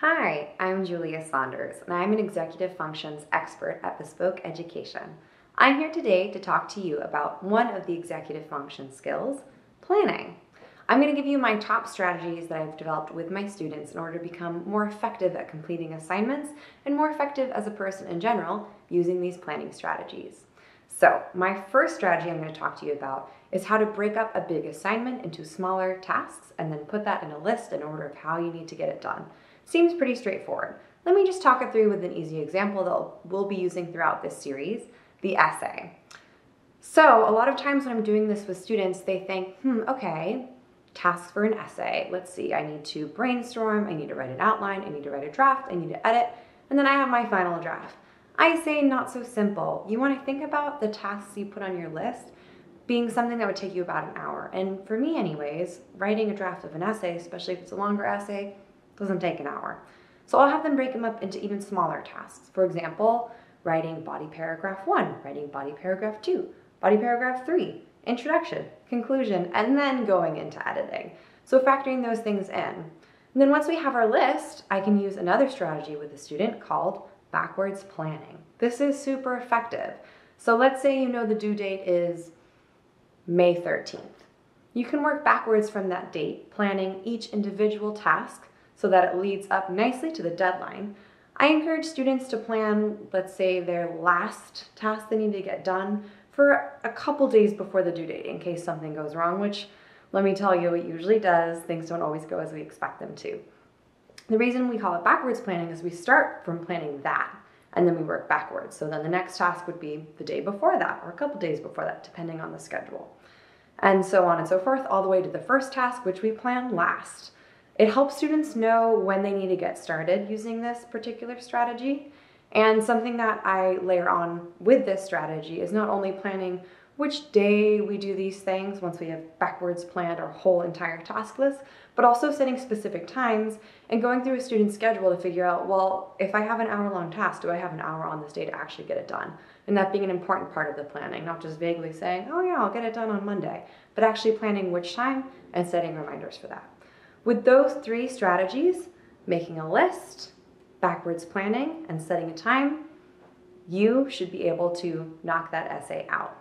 Hi, I'm Julia Sanders, and I'm an executive functions expert at Bespoke Education. I'm here today to talk to you about one of the executive function skills, planning. I'm going to give you my top strategies that I've developed with my students in order to become more effective at completing assignments and more effective as a person in general using these planning strategies. So, my first strategy I'm going to talk to you about is how to break up a big assignment into smaller tasks and then put that in a list in order of how you need to get it done. Seems pretty straightforward. Let me just talk it through with an easy example that we'll be using throughout this series, the essay. So, a lot of times when I'm doing this with students, they think, hmm, okay, tasks for an essay. Let's see, I need to brainstorm, I need to write an outline, I need to write a draft, I need to edit, and then I have my final draft. I say not so simple. You want to think about the tasks you put on your list being something that would take you about an hour. And for me, anyways, writing a draft of an essay, especially if it's a longer essay, doesn't take an hour. So I'll have them break them up into even smaller tasks. For example, writing body paragraph one, writing body paragraph two, body paragraph three, introduction, conclusion, and then going into editing. So factoring those things in. And then once we have our list, I can use another strategy with the student called backwards planning. This is super effective. So let's say you know the due date is May 13th. You can work backwards from that date, planning each individual task so that it leads up nicely to the deadline. I encourage students to plan, let's say, their last task they need to get done for a couple days before the due date in case something goes wrong, which let me tell you, it usually does. Things don't always go as we expect them to. The reason we call it backwards planning is we start from planning that and then we work backwards. So then the next task would be the day before that or a couple days before that, depending on the schedule. And so on and so forth, all the way to the first task, which we plan last. It helps students know when they need to get started using this particular strategy. And something that I layer on with this strategy is not only planning which day we do these things once we have backwards planned our whole entire task list, but also setting specific times and going through a student's schedule to figure out, well, if I have an hour long task, do I have an hour on this day to actually get it done? And that being an important part of the planning, not just vaguely saying, oh yeah, I'll get it done on Monday, but actually planning which time and setting reminders for that. With those three strategies, making a list, backwards planning, and setting a time, you should be able to knock that essay out.